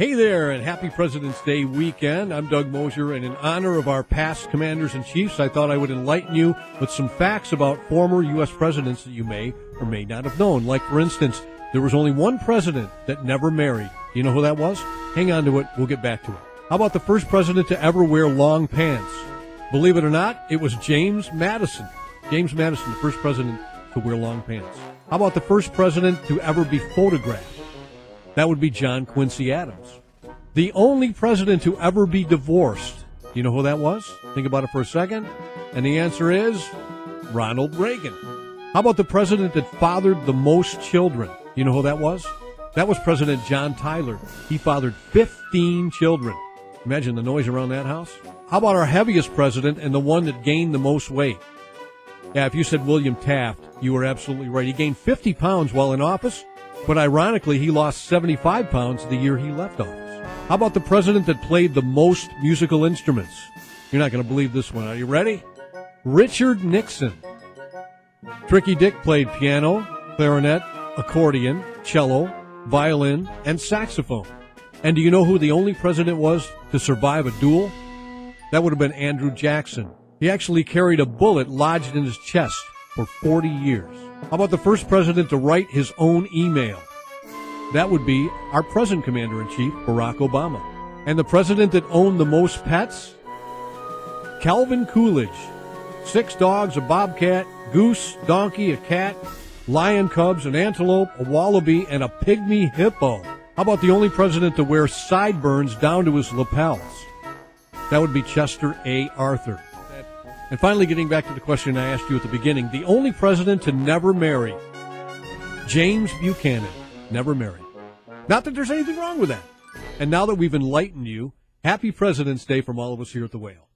Hey there, and happy President's Day weekend. I'm Doug Mosier, and in honor of our past commanders and chiefs, I thought I would enlighten you with some facts about former U.S. presidents that you may or may not have known. Like, for instance, there was only one president that never married. You know who that was? Hang on to it. We'll get back to it. How about the first president to ever wear long pants? Believe it or not, it was James Madison. James Madison, the first president to wear long pants. How about the first president to ever be photographed? That would be John Quincy Adams. The only president to ever be divorced. You know who that was? Think about it for a second. And the answer is Ronald Reagan. How about the president that fathered the most children? You know who that was? That was President John Tyler. He fathered 15 children. Imagine the noise around that house. How about our heaviest president and the one that gained the most weight? Yeah, if you said William Taft, you were absolutely right. He gained 50 pounds while in office, but ironically, he lost 75 pounds the year he left office. How about the president that played the most musical instruments? You're not going to believe this one. Are you ready? Richard Nixon. Tricky Dick played piano, clarinet, accordion, cello, violin, and saxophone. And do you know who the only president was to survive a duel? That would have been Andrew Jackson. He actually carried a bullet lodged in his chest for 40 years. How about the first president to write his own email? That would be our present commander in chief, Barack Obama. And the president that owned the most pets? Calvin Coolidge. Six dogs, a bobcat, goose, donkey, a cat, lion cubs, an antelope, a wallaby, and a pygmy hippo. How about the only president to wear sideburns down to his lapels? That would be Chester A. Arthur. And finally, getting back to the question I asked you at the beginning, the only president to never marry, James Buchanan, never married. Not that there's anything wrong with that. And now that we've enlightened you, happy President's Day from all of us here at the Whale.